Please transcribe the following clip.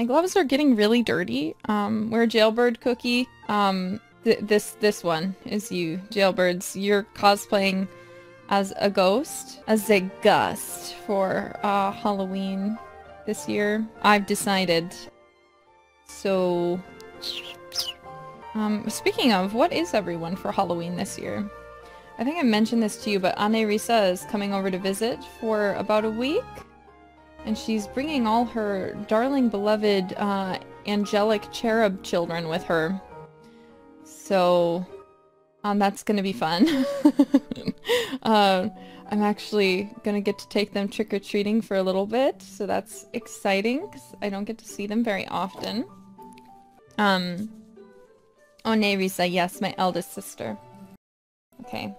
My gloves are getting really dirty. Um, we're Jailbird Cookie. Um, th this this one is you, Jailbirds. You're cosplaying as a ghost, as a gust for uh, Halloween this year. I've decided. So, um, speaking of, what is everyone for Halloween this year? I think I mentioned this to you, but Anne Risa is coming over to visit for about a week and she's bringing all her darling beloved uh, angelic cherub children with her. So um, that's gonna be fun. uh, I'm actually gonna get to take them trick-or-treating for a little bit, so that's exciting because I don't get to see them very often. Um, oh, Nerisa, yes, my eldest sister. Okay.